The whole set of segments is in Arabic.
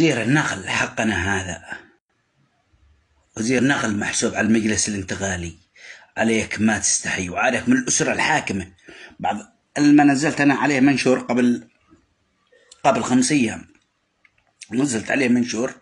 وزير النقل حقنا هذا. وزير نقل محسوب على المجلس الانتقالي. عليك ما تستحي وعليك من الأسرة الحاكمة. بعض لما نزلت أنا عليه منشور قبل قبل خمس أيام. نزلت عليه منشور.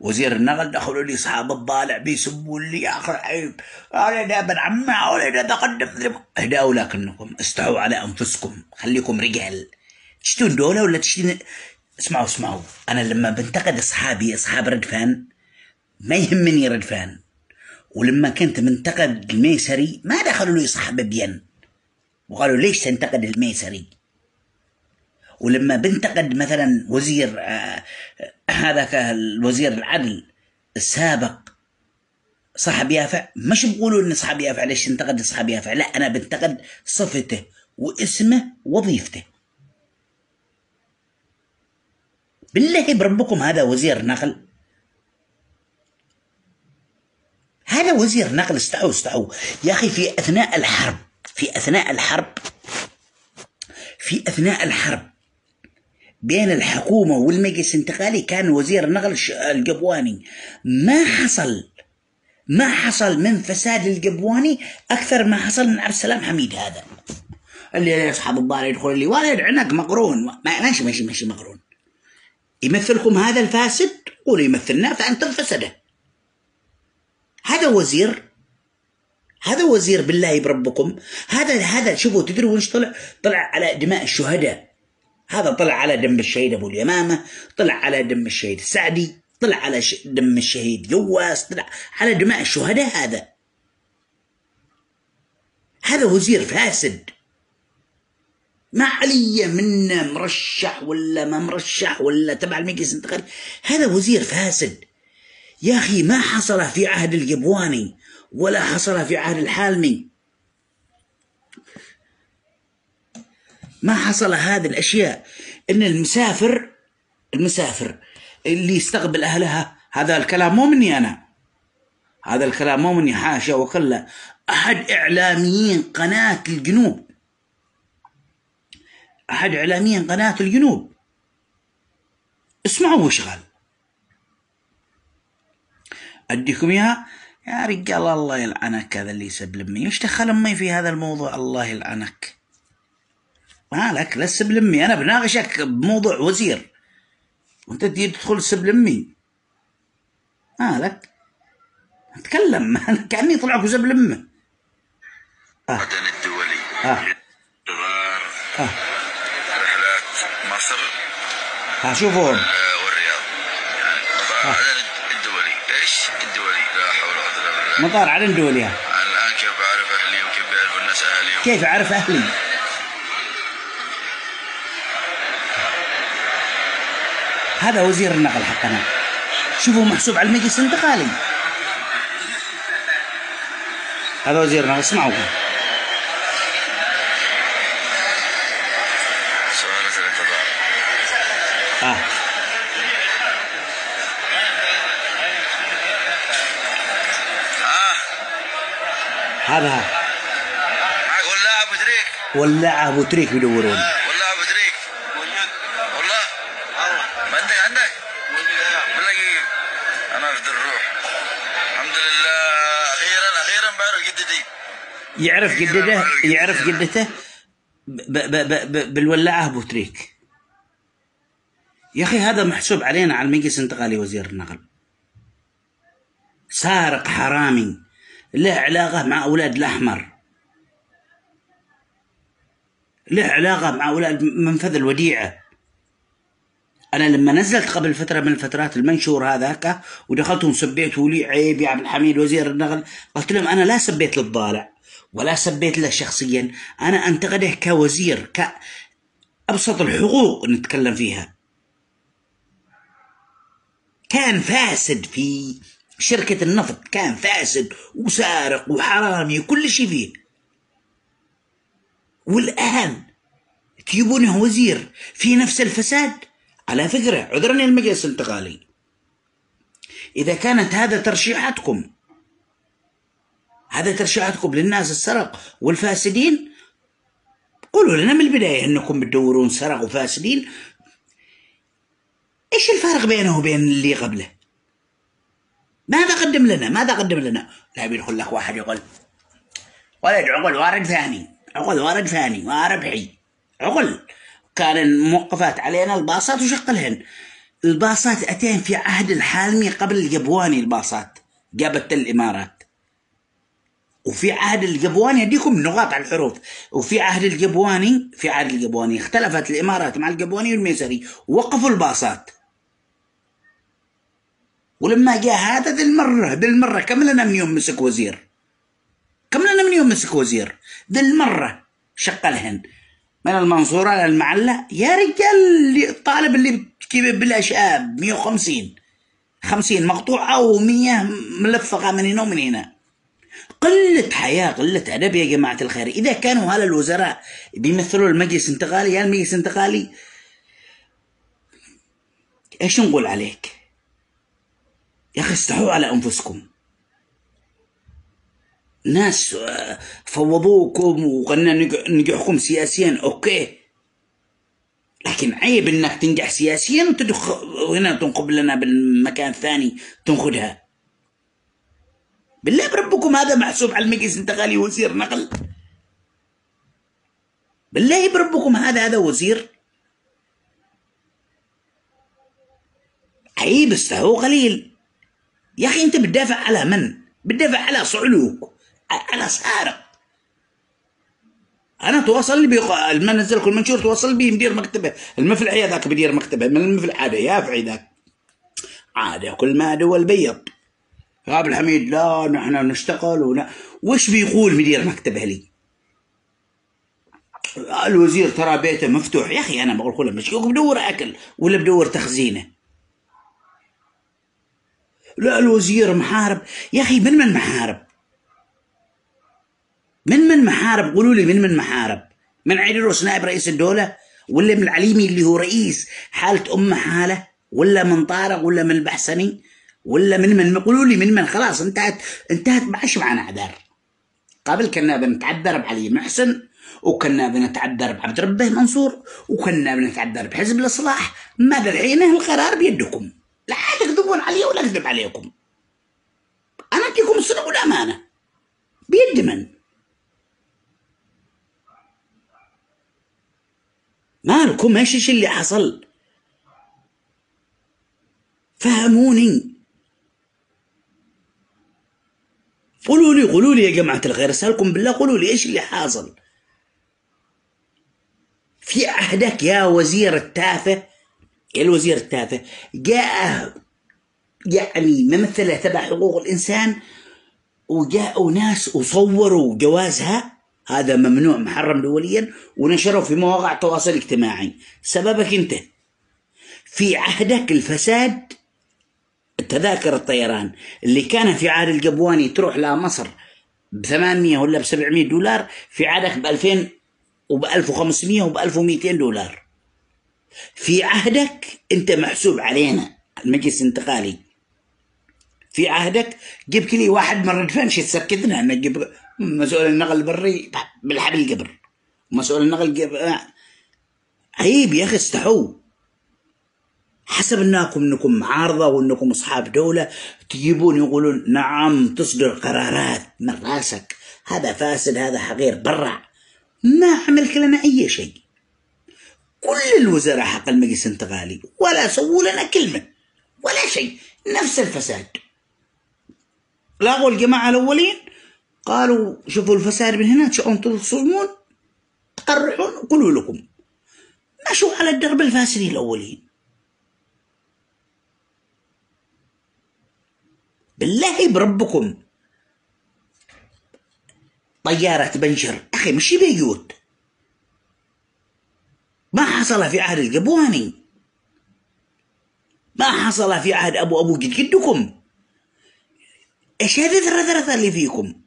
وزير النقل دخلوا لي اصحاب الضالع بيسبوا لي أخي عيب. أنا ابن عمه ولا تقدم اهدأوا لكنكم استحوا على أنفسكم. خليكم رجال. تشتون دولة ولا تشتون اسمعوا اسمعوا. أنا لما بنتقد أصحابي أصحاب ردفان ما يهمني ردفان ولما كنت منتقد الميسري ما دخلوا لي اصحاب بين وقالوا ليش تنتقد الميسري؟ ولما بنتقد مثلا وزير آه هذا الوزير العدل السابق صاحب يافع مش بقولوا إن صاحب يافع ليش انتقد صاحب يافع لا أنا بنتقد صفته واسمه وظيفته بالله بربكم هذا وزير نقل هذا وزير نقل استعوا استعوا. يا أخي في أثناء الحرب في أثناء الحرب في أثناء الحرب بين الحكومة والمجلس الانتقالي كان وزير النقل القبواني ما حصل ما حصل من فساد القبواني أكثر ما حصل من عبد السلام حميد هذا. اللي أصحاب الضال يدخل لي والد عنق مقرون. ماشي ماشي ماشي مقرون. يمثلكم هذا الفاسد؟ قولوا يمثلنا فأنتم فسده. هذا وزير هذا وزير بالله بربكم. هذا هذا شوفوا تدروا وش طلع؟ طلع على دماء الشهداء. هذا طلع على دم الشهيد أبو اليمامة طلع على دم الشهيد السعدي طلع على دم الشهيد جواس طلع على دماء الشهداء هذا. هذا وزير فاسد. ما علي منه مرشح ولا ما مرشح ولا تبع المجلس الانتقالي. هذا وزير فاسد. يا أخي ما حصل في عهد القبواني ولا حصل في عهد الحالمي. ما حصل هذه الأشياء. إن المسافر المسافر اللي يستقبل أهلها هذا الكلام مو مني أنا. هذا الكلام مو مني حاشا وكلا. أحد إعلاميين قناة الجنوب أحد إعلاميين قناة الجنوب. اسمعوا وش قال. أديكم إياها. يا رجال الله يلعنك هذا اللي يسب لمي وش دخل أمي في هذا الموضوع؟ الله يلعنك. مالك لا تسب لمي أنا بناقشك بموضوع وزير. وأنت تجي تدخل تسب لمي مالك. أتكلم. كأني طلعك وسب لمه آه. الدولي. آه. آه. ها شوفوا والرياض. يعني مطار عدن الدولي. إيش؟ الدولي. لا حول ولا قوة إلا بالله. مطار دولية أنا الآن كيف بعرف أهلي وكيف بيعرفوا الناس أهلي؟ كيف أعرف أهلي؟ هذا وزير النقل حقنا. شوفوا محسوب على المجلس الانتقالي. هذا وزير النقل اسمعوا. آه. هذا. ها. معك ولا أبو تريك. ولاعة أبو تريك يدورون ولا أبو تريك. والله. ما عندك عندك؟ بلاقي أنا في الروح. الحمد لله. أخيرا أخيرا بعرف جدتي. يعرف جدته؟ يعرف جدته؟ ب ب ب ب بالولاعة أبو تريك. يا أخي هذا محسوب علينا على المجلس الانتقالي وزير النقل. سارق حرامي له علاقة مع أولاد الأحمر. له علاقة مع أولاد منفذ الوديعة. أنا لما نزلت قبل فترة من الفترات المنشور هذاك ودخلتهم سبيتوا لي عيب يا عبد الحميد وزير النقل قلت لهم أنا لا سبيت للضالع ولا سبيت له شخصيا. أنا أنتقده كوزير كأبسط الحقوق نتكلم فيها. كان فاسد في شركة النفط كان فاسد وسارق وحرامي وكل شيء فيه. والآن تجيبونه وزير في نفس الفساد؟ على فكرة عذرني المجلس الانتقالي إذا كانت هذا ترشيحاتكم هذا ترشيحاتكم للناس السرق والفاسدين قولوا لنا من البداية أنكم بتدورون سرق وفاسدين إيش الفرق بينه وبين اللي قبله؟ ماذا قدم لنا؟ ماذا قدم لنا؟ لا بيدخل لك واحد يقول ولد عقل وارد ثاني عقل وارد ثاني وربحي عقل كان موقفات علينا الباصات وشغلهن الباصات أتين في عهد الحالمي قبل الجبواني الباصات جابت الإمارات. وفي عهد الجبواني أديكم نقاط على الحروف. وفي عهد الجبواني في عهد الجبواني اختلفت الإمارات مع الجبواني والميسري. وقفوا الباصات. ولما جاء هذا ذي المرة ذي المرة كم لنا من يوم مسك وزير؟ كم لنا من يوم مسك وزير؟ ذي المرة شقلهن من المنصورة؟ للمعلة يا رجال الطالب اللي بالأشياء 150 50 مقطوعة و100 ملفقة من هنا ومن هنا. قلة حياة قلة أدب يا جماعة الخير. إذا كانوا هذا الوزراء بيمثلوا المجلس الانتقالي يا المجلس الانتقالي إيش نقول عليك؟ يا أخي استحوا على أنفسكم. ناس آه، فوضوكم وقلنا ننجحكم سياسيا أوكي. لكن عيب إنك تنجح سياسيا وتدخ هنا تنقب لنا بالمكان الثاني تنخدها بالله بربكم هذا محسوب على المجلس الانتقالي وزير نقل. بالله بربكم هذا هذا وزير. عيب استهو قليل. يا أخي أنت بتدافع على من؟ بتدافع على صعلوك على سارق. أنا تواصل لي بيق... لما نزل كل منشور تواصل بي مدير مكتبة. المفلعي هذاك بدير مكتبة من المفلع عادة يافعي ذاك عادة كل ما دول بيض يا عبد الحميد لا نحن نشتغل ولا وش بيقول مدير مكتبة لي؟ الوزير ترى بيته مفتوح. يا أخي أنا بقول كله مش بدور أكل ولا بدور تخزينه. لا الوزير محارب. يا أخي من من محارب؟ من من محارب؟ قولوا لي من من محارب؟ من عيدروس نائب رئيس الدولة؟ ولا من العليمي اللي هو رئيس حالة أم حالة؟ ولا من طارق؟ ولا من البحسني؟ ولا من من؟ قولوا لي من من. خلاص انتهت انتهت ما عادش معنا اعذار قبل كنا بنتعذر بعلي محسن وكنا بنتعذر بعبد ربه منصور وكنا بنتعذر بحزب الإصلاح. ماذا الحين؟ القرار بيدكم. لا تكذبون علي ولا أكذب عليكم. أنا اديكم الصدق والأمانة. بيد من؟ مالكم إيش اللي حصل؟ فهموني. قولوا لي قولوا لي يا جماعة الخير أسألكم بالله قولوا لي إيش اللي حاصل. في عهدك يا وزير التافه الوزير التافه جاء يعني ممثلة تبع حقوق الإنسان وجاءوا ناس وصوروا جوازها. هذا ممنوع محرم دوليا ونشره في مواقع التواصل الاجتماعي. سببك أنت. في عهدك الفساد تذاكر الطيران. اللي كان في عهد القبواني تروح لمصر ب 800 ولا ب 700 دولار في عهدك ب 2000 وب 1500 وب 1200 دولار. في عهدك انت محسوب علينا المجلس الانتقالي. في عهدك جبت لي واحد من ردفنش تسكتنا نجيب مسؤول النقل البري بالحبل القبر. مسؤول النقل القبر عيب يا أخي استحوا. حسب انكم انكم معارضه وانكم اصحاب دولة تجيبون يقولون نعم تصدر قرارات من راسك. هذا فاسد هذا حقير برع. ما عملت لنا أي شيء. كل الوزراء حق المجلس الانتقالي ولا سووا لنا كلمة ولا شيء نفس الفساد. لاغوا الجماعه الأولين قالوا شوفوا الفساد من هنا تشعرون تصومون تقرحون قولوا لكم. مشوا على الدرب الفاسدين الأولين. بالله بربكم. طيارة بنشر أخي مش بيوت ما حصل في عهد القبواني. ما حصل في عهد أبو أبو جد جدكم إيش هذه الثرثرة اللي فيكم؟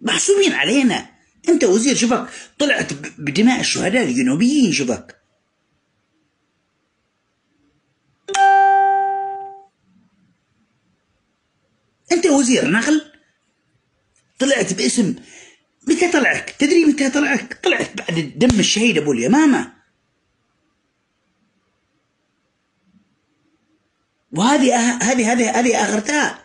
محسوبين علينا. أنت وزير شوفك. طلعت بدماء الشهداء الجنوبيين شوفك. أنت وزير نقل طلعت باسم متى طلعك؟ تدري متى طلعك؟ طلعك بعد الدم الشهيد أبو اليمامة. وهذه أه- هذه هذه هذه اخرتها